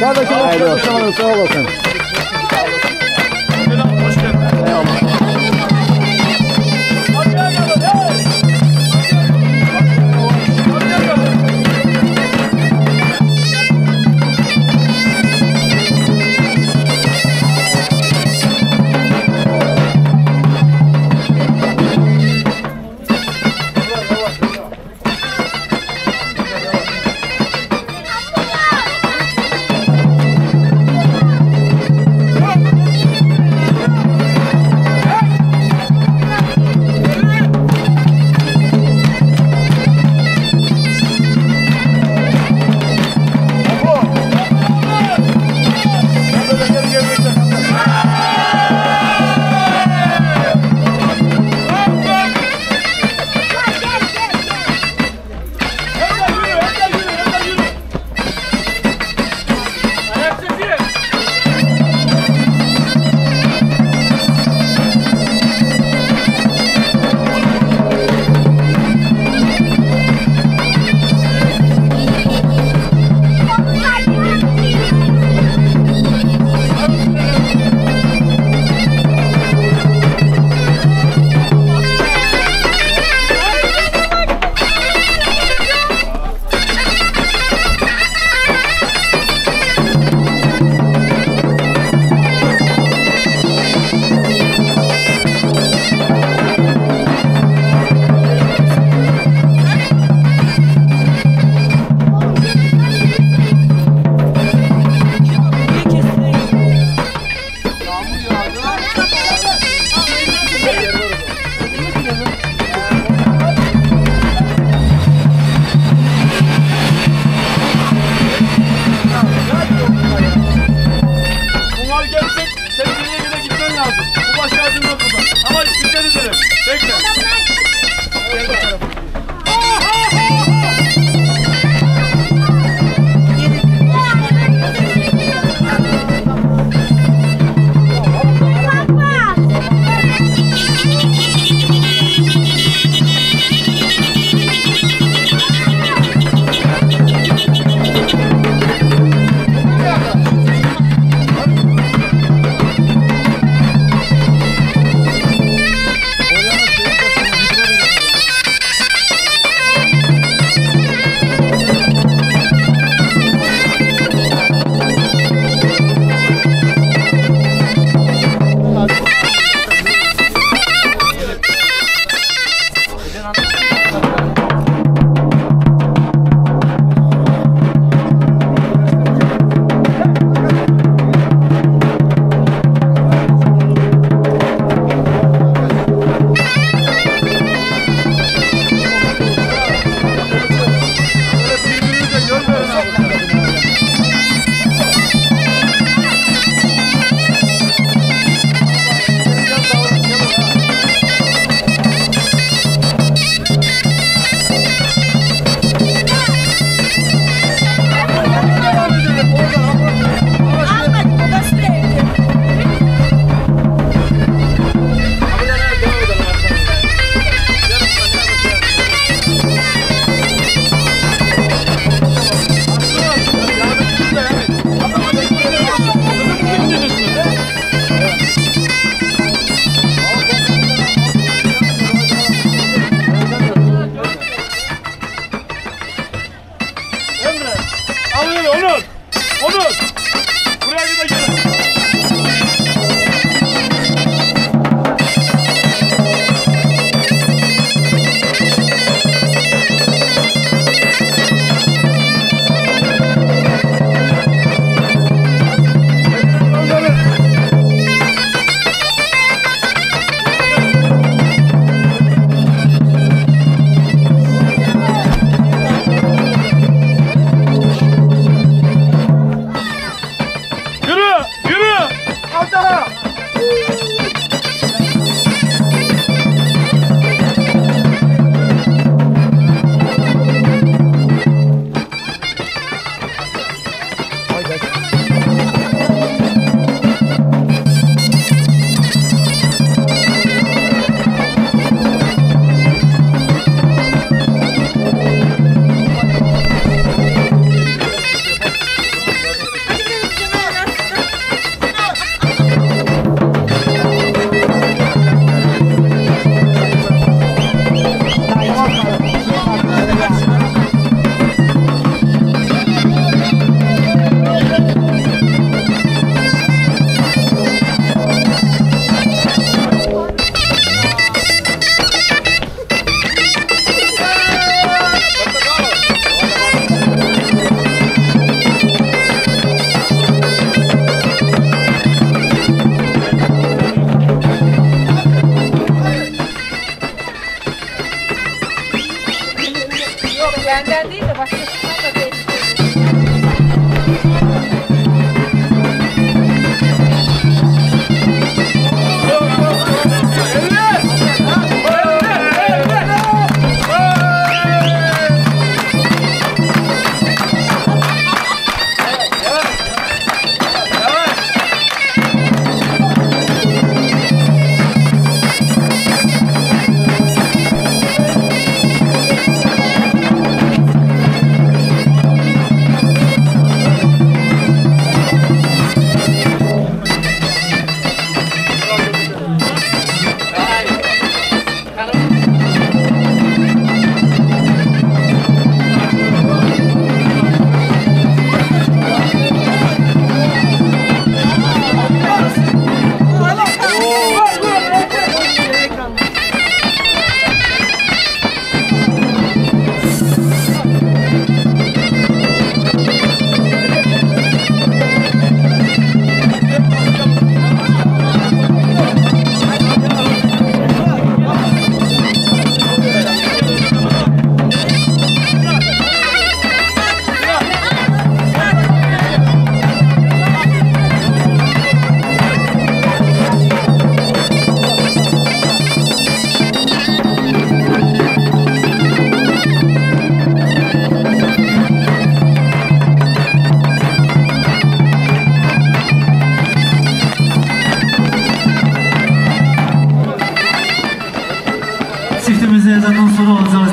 来，兄弟们，兄弟们，加油！そうそ。